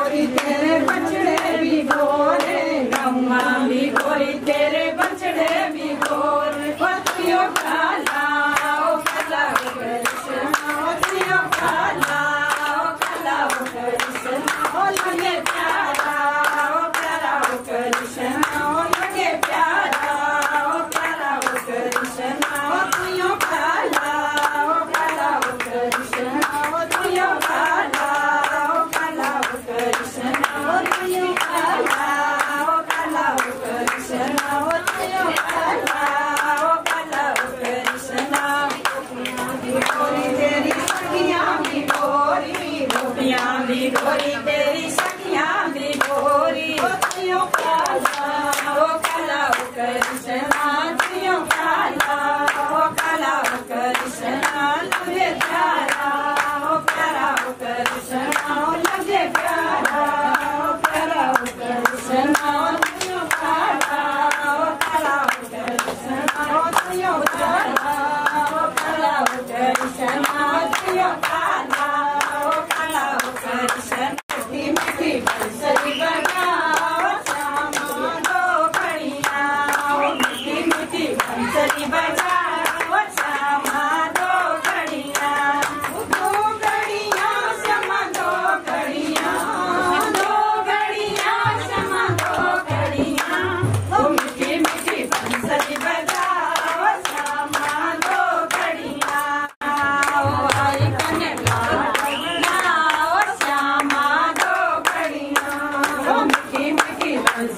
कोई तेरे बछड़े भी गोर गम्मा भी कोई तेरे बछड़े भी गोर पत्तियों का and